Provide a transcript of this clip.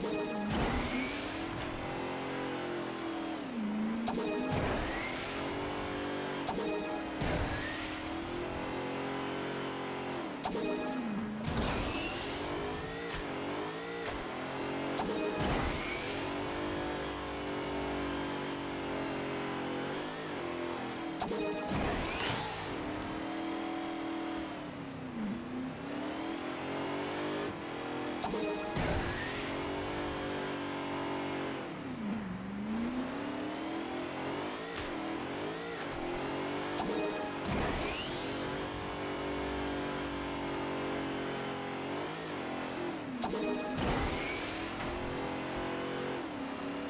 you